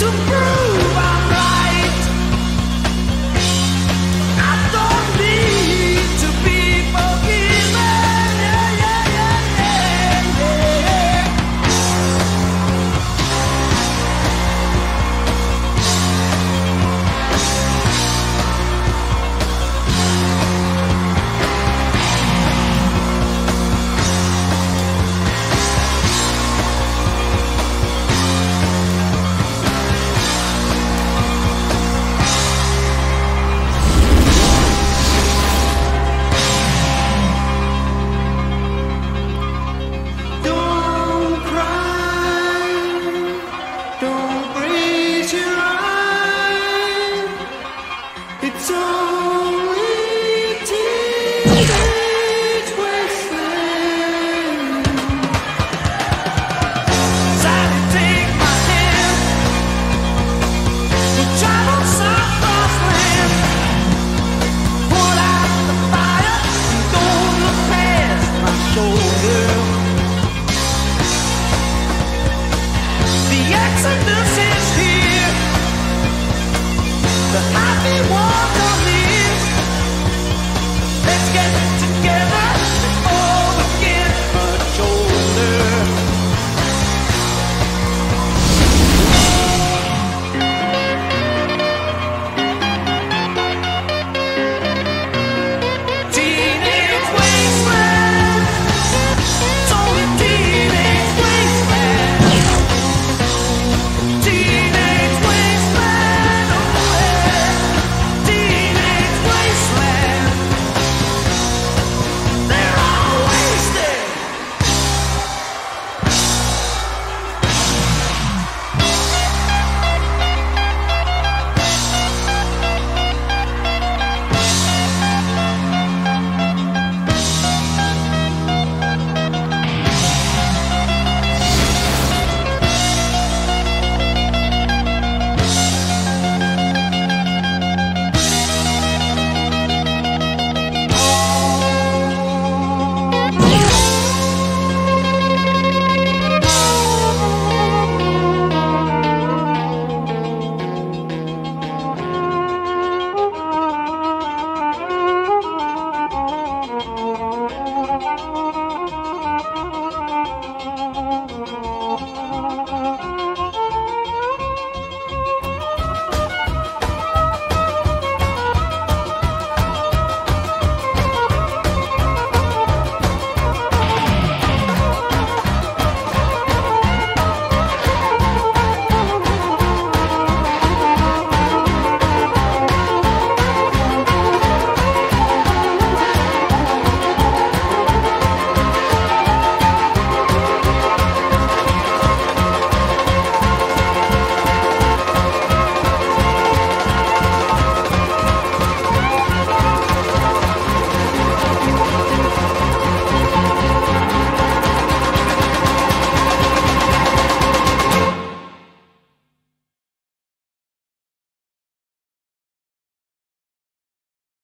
to prove. The happy world don't leave. Let's get